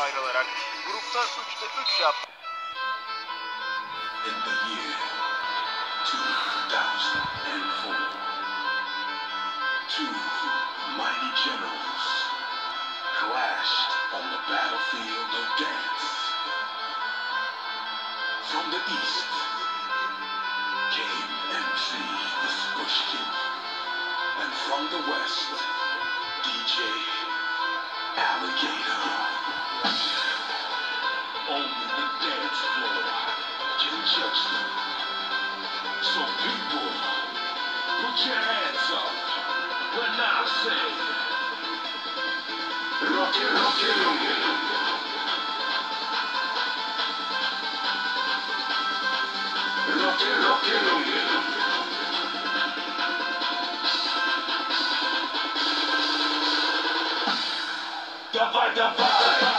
Bursa 3'te 3 yaptı. In the year 2004, two mighty generals clashed on the battlefield of dance. From the east came MC the Spushkin, and from the west, DJ Alligator. So people, put your hands up when I say, Rock it, rock it, rock it. Rock it, rock it, rock it. Давай, давай!